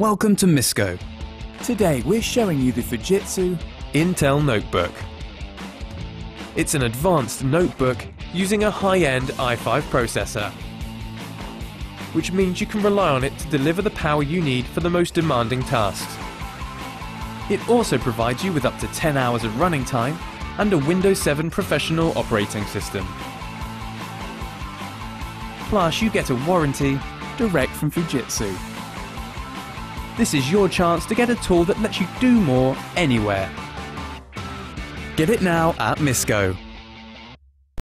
Welcome to Misco Today we're showing you the Fujitsu Intel Notebook. It's an advanced notebook using a high-end i5 processor, which means you can rely on it to deliver the power you need for the most demanding tasks. It also provides you with up to 10 hours of running time and a Windows 7 professional operating system. Plus, you get a warranty direct from Fujitsu. This is your chance to get a tool that lets you do more anywhere. Get it now at Misco.